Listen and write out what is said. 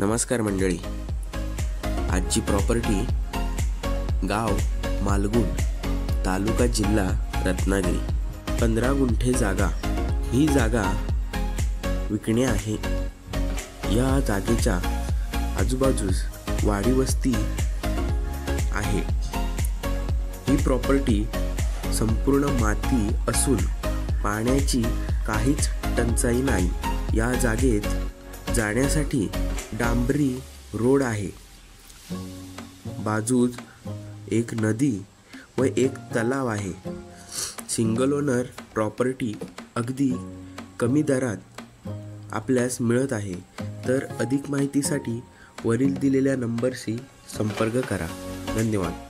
नमस्कार मंडळी. आजची प्रॉपर्टी गाव मालगुण तालुका जिल्हा रत्नागिरी. पंधरा गुंठे जागा. ही जागा विकणे आहे. या जागेच्या आजूबाजूस वाडी वस्ती आहे. ही प्रॉपर्टी संपूर्ण माती असून पाण्याची काहीच टंचाई नाही. या जागेत जाण्यासाठी डांबरी रोड आहे. बाजूस एक नदी व एक तलाव आहे. सिंगल ओनर प्रॉपर्टी अगदी कमी दरात आपल्यास मिळत आहे. तर अधिक माहितीसाठी वरील दिलेल्या नंबरशी संपर्क करा. धन्यवाद.